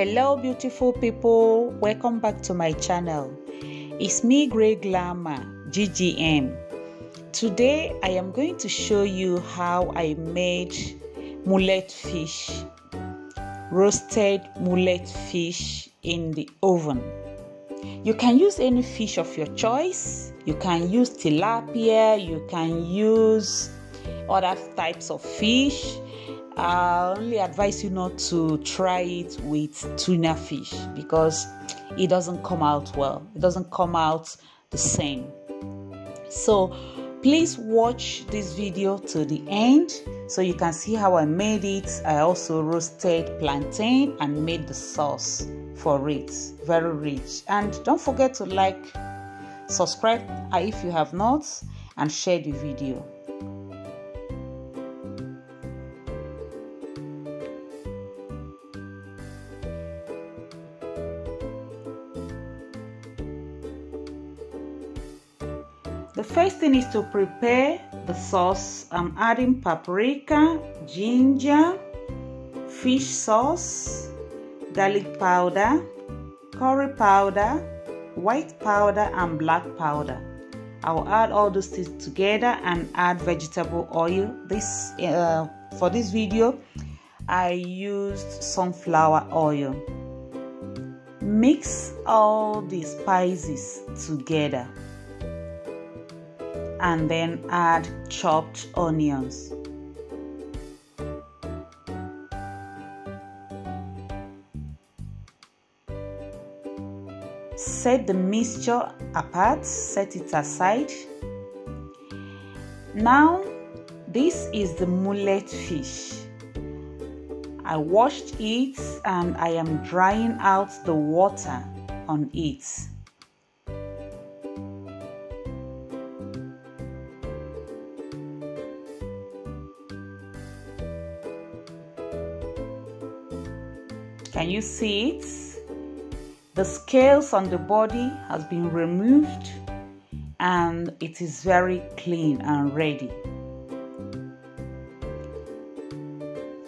Hello, beautiful people. Welcome back to my channel. It's me, GreyGlamma, GGM. Today, I am going to show you how I made mullet fish, roasted mullet fish in the oven. You can use any fish of your choice. You can use tilapia, you can use other types of fish I only advise you not to try it with tuna fish because it doesn't come out well. It doesn't come out the same. So please watch this video to the end so you can see how I made it. I also roasted plantain and made the sauce for it. Very rich. And don't forget to like, subscribe if you have not, and share the video. The first thing is to prepare the sauce. I'm adding paprika, ginger, fish sauce, garlic powder, curry powder, white powder and black powder. I'll add all those things together and add vegetable oil. This uh, for this video, I used sunflower oil. Mix all the spices together and then add chopped onions. Set the mixture apart, set it aside. Now, this is the mullet fish. I washed it and I am drying out the water on it. Can you see it? The scales on the body has been removed and it is very clean and ready.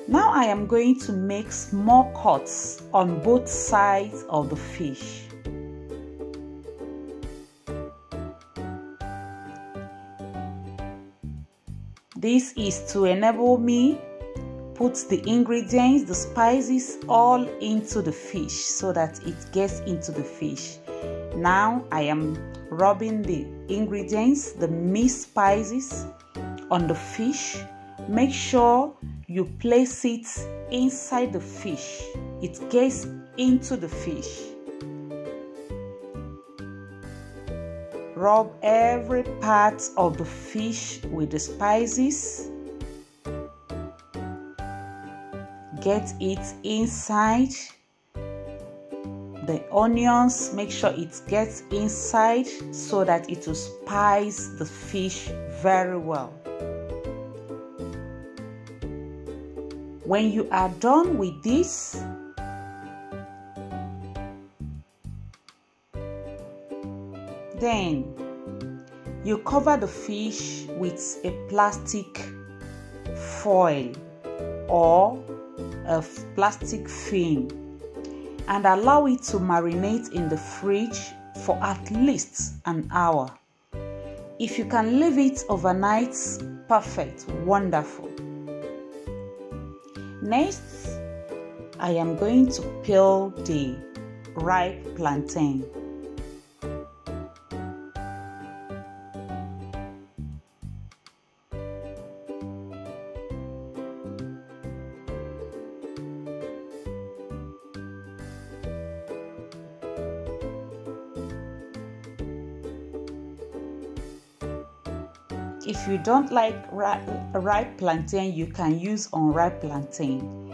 Now I am going to make small cuts on both sides of the fish. This is to enable me put the ingredients, the spices all into the fish so that it gets into the fish. Now I am rubbing the ingredients, the mixed spices on the fish. Make sure you place it inside the fish. It gets into the fish. Rub every part of the fish with the spices get it inside the onions. Make sure it gets inside so that it will spice the fish very well. When you are done with this then you cover the fish with a plastic foil or a plastic film and allow it to marinate in the fridge for at least an hour. If you can leave it overnight, perfect, wonderful. Next, I am going to peel the ripe plantain. If you don't like ripe plantain, you can use unripe plantain.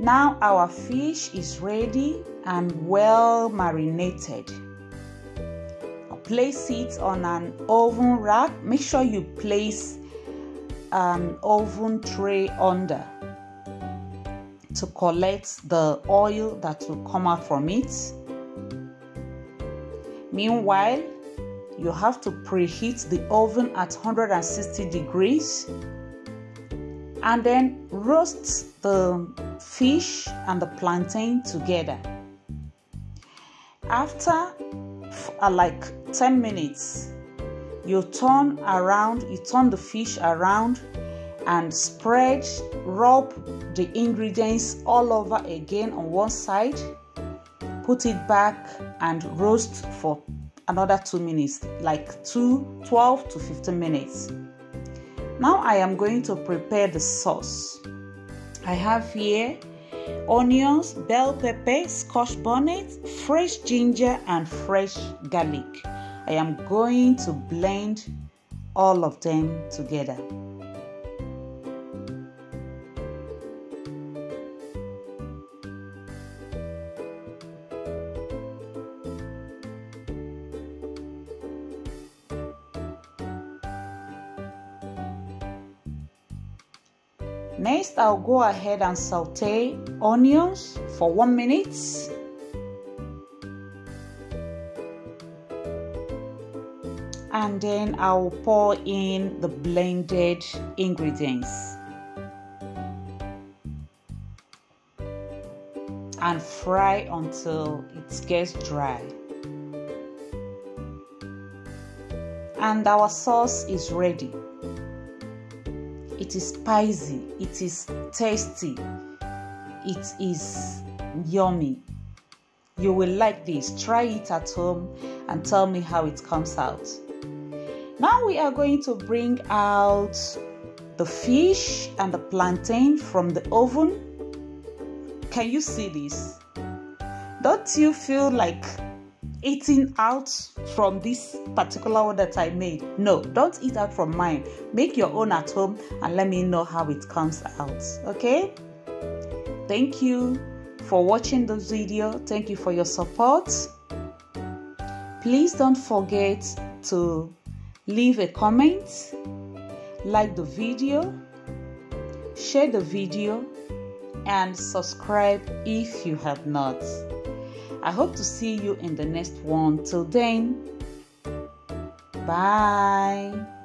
Now our fish is ready and well marinated. Place it on an oven rack. Make sure you place an oven tray under to collect the oil that will come out from it. Meanwhile, you have to preheat the oven at 160 degrees. And then roast the fish and the plantain together. After uh, like 10 minutes you turn around you turn the fish around and spread rub the ingredients all over again on one side put it back and roast for another two minutes like 2 12 to 15 minutes. Now i am going to prepare the sauce. I have here onions bell pepper scotch bonnet fresh ginger and fresh garlic. I am going to blend all of them together Next, I'll go ahead and saute onions for one minute. And then I'll pour in the blended ingredients. And fry until it gets dry. And our sauce is ready. It is spicy, it is tasty, it is yummy. You will like this. Try it at home and tell me how it comes out. Now we are going to bring out the fish and the plantain from the oven. Can you see this? Don't you feel like eating out from this particular one that I made. No, don't eat out from mine. Make your own at home and let me know how it comes out. Okay? Thank you for watching this video. Thank you for your support. Please don't forget to leave a comment, like the video, share the video, and subscribe if you have not. I hope to see you in the next one. Till then, bye.